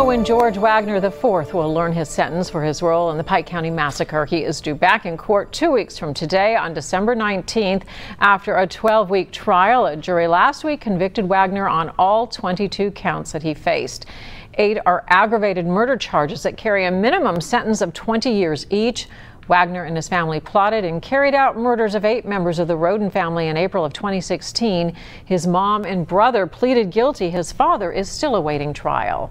know when George Wagner IV will learn his sentence for his role in the Pike County massacre. He is due back in court two weeks from today on December 19th after a 12 week trial. A jury last week convicted Wagner on all 22 counts that he faced. Eight are aggravated murder charges that carry a minimum sentence of 20 years each. Wagner and his family plotted and carried out murders of eight members of the Rhoden family in April of 2016. His mom and brother pleaded guilty. His father is still awaiting trial.